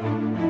good,